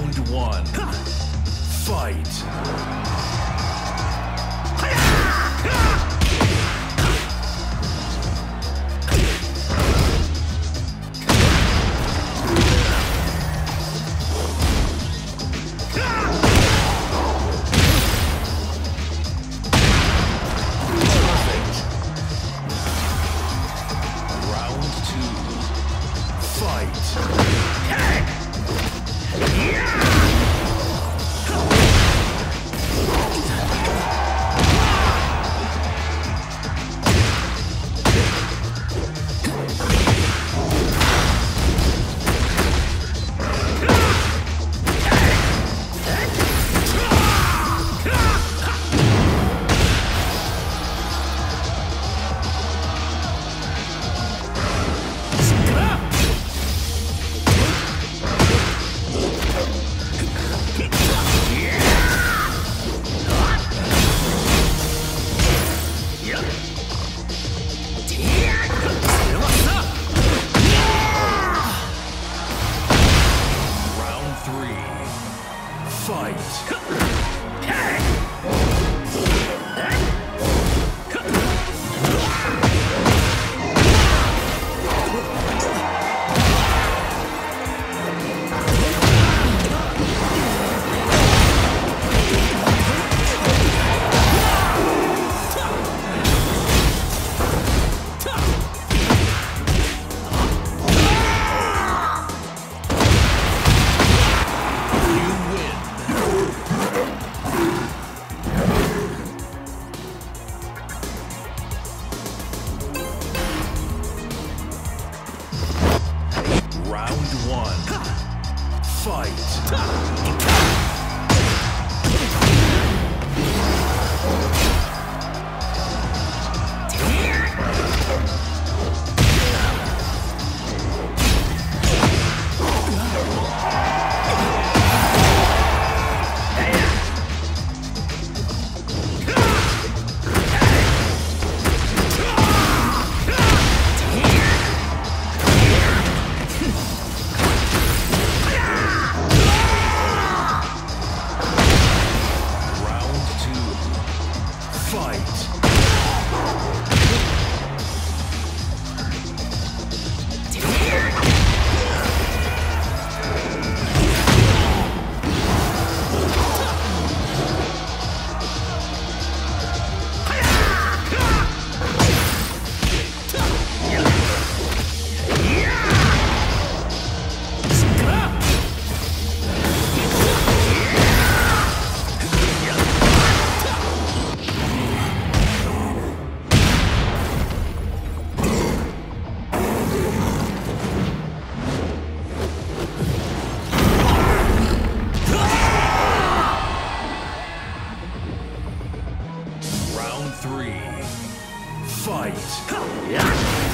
Round one. Fight. Fight. One. Fight. Yeah.